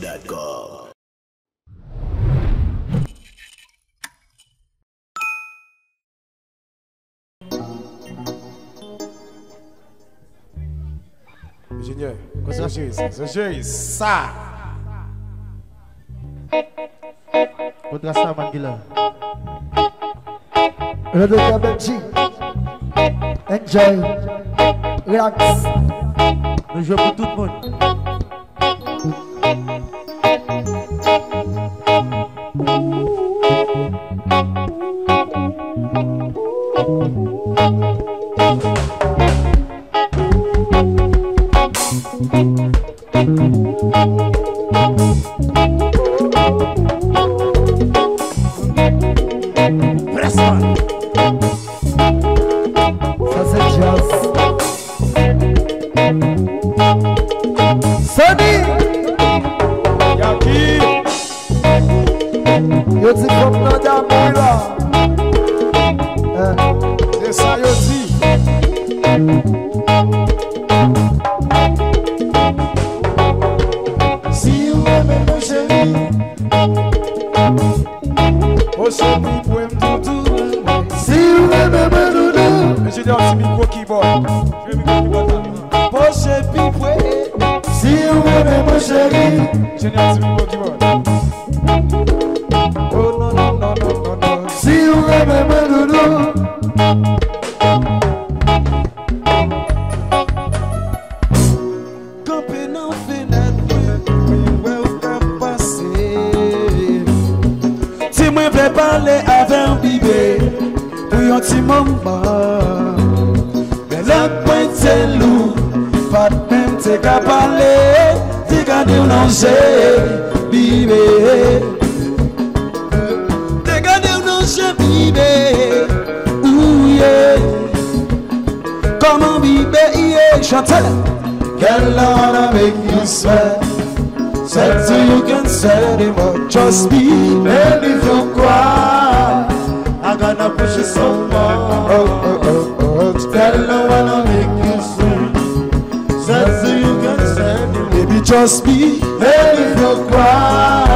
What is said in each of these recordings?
d'accord. Ingénieur, go? je ça ça. Enjoy. Relax. Le pour tout le monde. sé vive. Deca Deus não se vive. Uh, yeah. Comment vive, yeah. Chantez. Quelle honor make you swear. Said so you can say it more. Just be. Baby, if you cry, I'm gonna push you so much. Just be, let me go kwa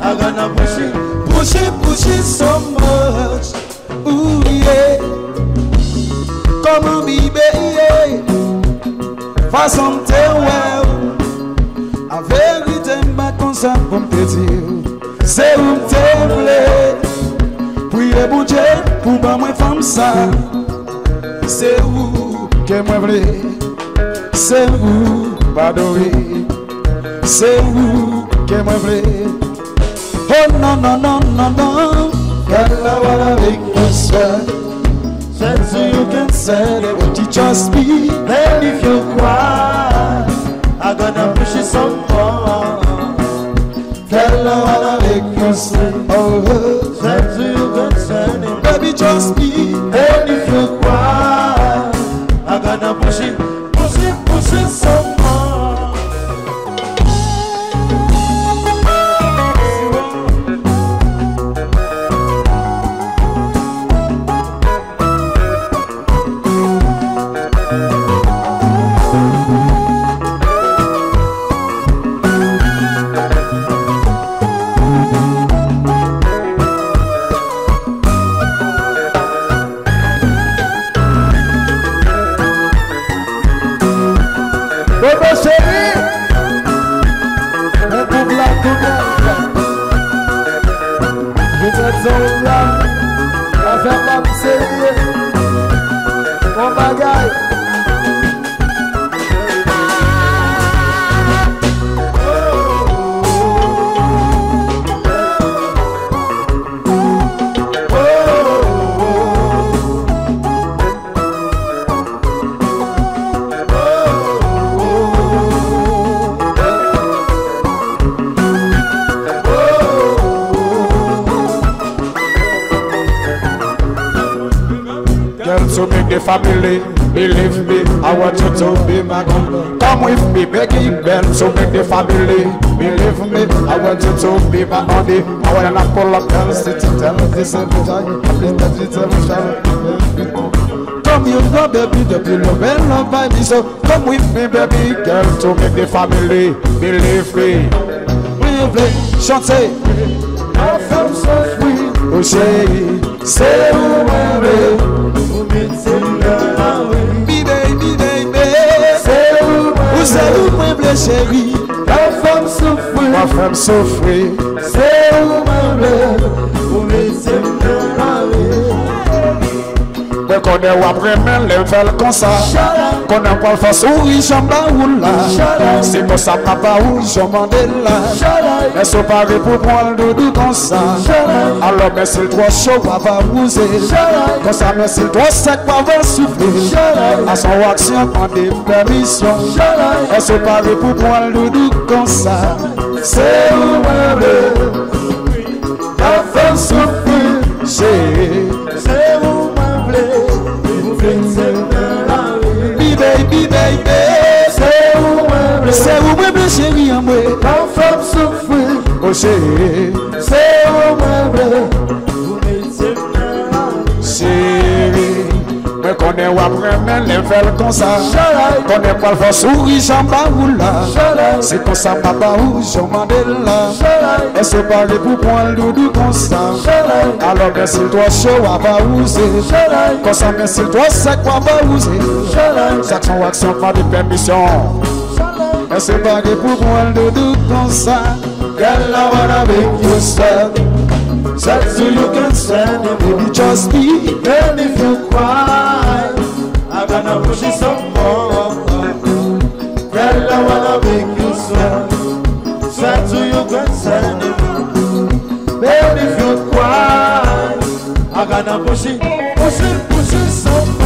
I gonna push it, push it, push it so much Oye, komo mi beye Fa som te wè ou A veri temba konsa vom peti ou Se ou te wè Pwede boujen, pou ba mwen fam sa Se ou, ke mwen vle Se ou va adorer. C'est vous que moi Oh non, non, non, non, non. Gala wala make That's so you can celebrate it just be. Then if you cry, I'm gonna push you some more. Tell her what I make you Oh, that's so you can celebrate. Baby, just be. And if you cry, I'm gonna push it. to make the family believe me. I want you to be my girl. Come with me, begging bell to make the family believe me. I want you to be my honey. I want an apple of hell, city, tell tell this and Come you know baby, the pillow and love by me So come with me baby girl to make the family believe me We'll play, chanter I feel so sweet, oh say, oh baby. c'est où ma où c'est où ma bleu chérie, ma femme souffre, ma femme souffre, c'est où ma bleu, où est ce ma arrive? Mwen kone wap remen le fel konsa ça le fas ou i jamba ou la Se ça papa ou ce mandela Mwen so pare pou mwen doudou konsa Alo mwen sil tro chou wava mouze Konsa mwen sil tro sek wava soufle A son action des permissions. pande permisyon Mwen parler pour pou le doudou konsa Mwen konen wap remen lè fel konsan Konen wap vwa souri chan pa wou la Se konsan pa ba ou chan mande la Mwen se bagè pou pwen lè do di konsan Alò mwen si l'twa chan wap va ou zè Konsan mwen si l'twa chan wap va ou zè Saksan wak chan fwa di permisyon Mwen se bagè pou pwen lè do di konsan Girl, I wanna make you stand. Stand so you can stand it, baby. Just be And if you cry, I'm gonna push you some more. Girl, I wanna make you stand. Stand so you can stand it. Baby, if you cry, I'm gonna push it, push it, push it some more.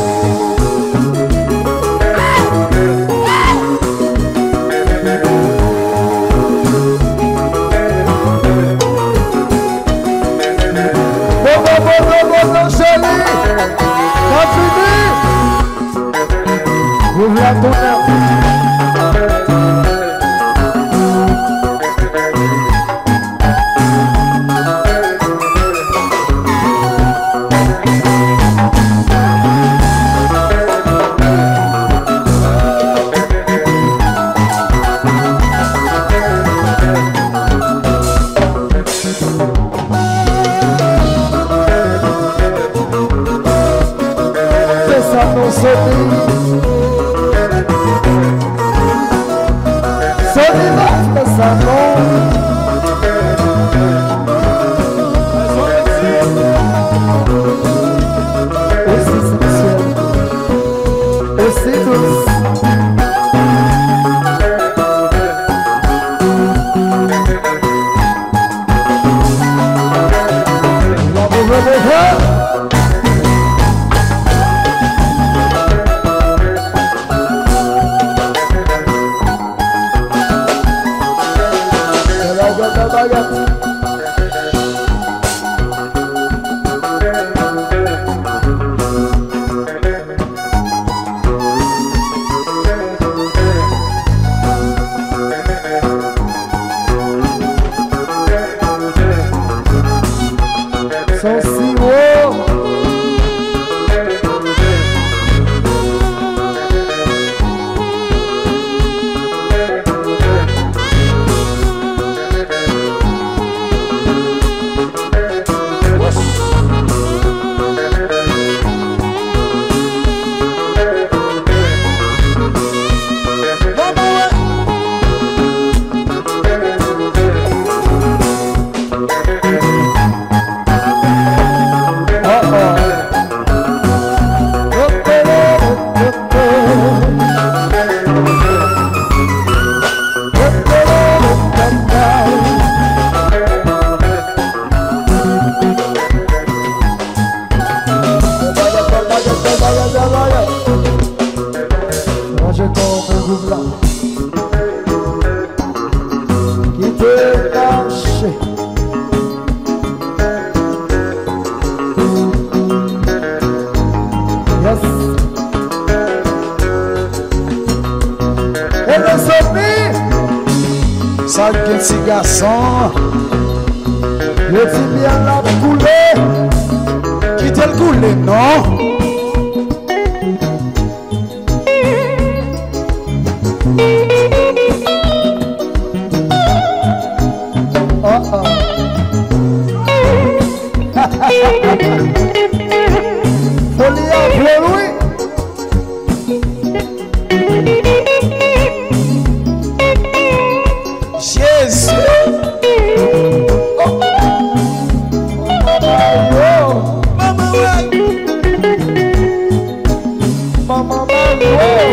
Si li an ap koule, ki ti al koule, noo. Whoa.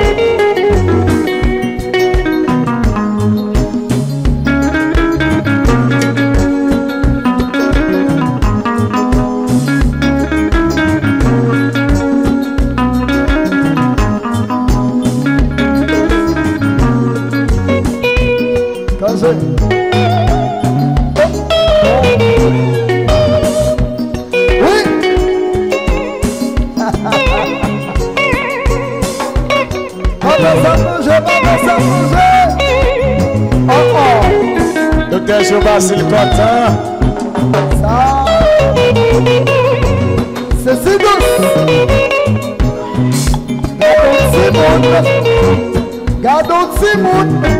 Siyo basi li patan Sa Sezidus bon. Gadot zemot bon. Gadot zemot bon.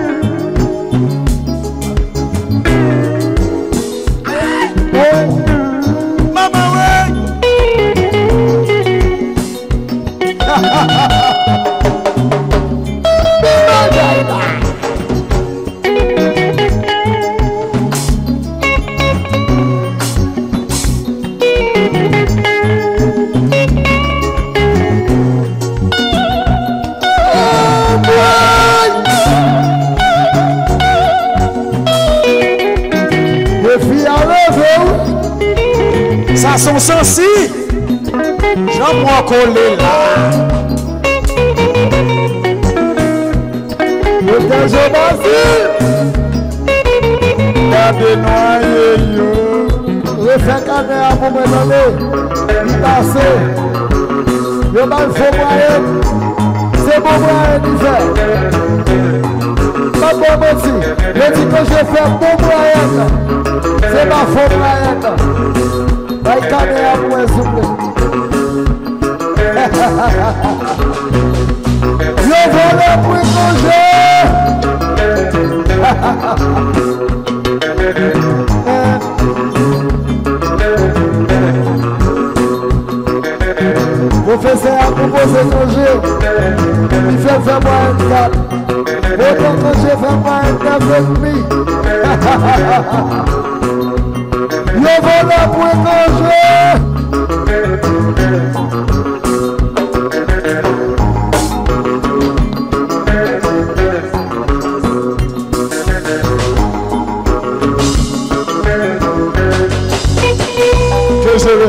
Kole la Yo teje ma zi Kande no a ye yo Yo fe kane a pou mwen mwene Li taso Yo nan fok mwen en Se mwen mwen en li fe Nan mwen mwen zi Yo di ke je fe mwen mwen en nan Se mwen fok mwen en nan Nan kane a pou mwen zi mwen Giovana Vou fazer algo é. você surgiu Me fez aguentar Outra noite vai aguentar with me Giovana Puigdogé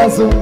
azul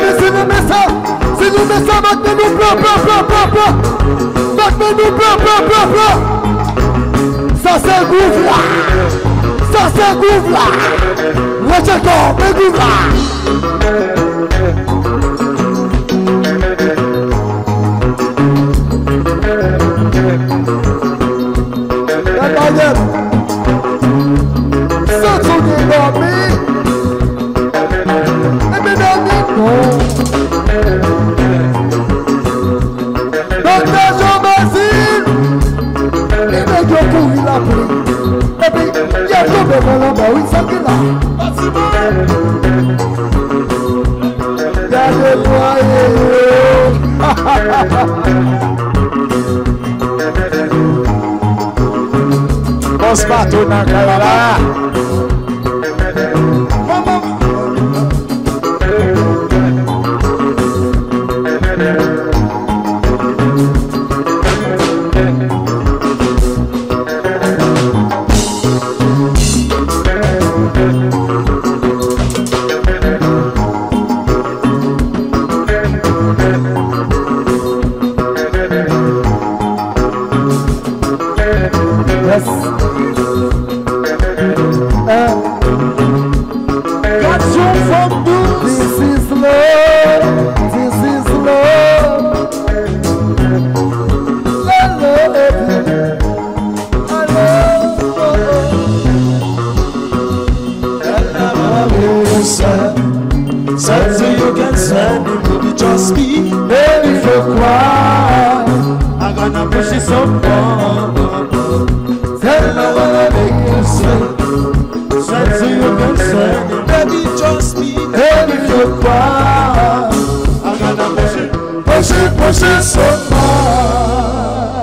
mais c'est nous met ça C'est nous ça, maintenant nous plein, plein, Maintenant nous Ça c'est un Ça c'est un developer with something like Daddy boy, Bọ́sùpá tó nà kàrà rárá. Can't concerned in religious me. Baby, for cry, I'm gonna push it so far. Tell me what I make you say. Said to you can't concerned baby. religious me. Baby, for cry, I'm gonna push it, push it, push it so far.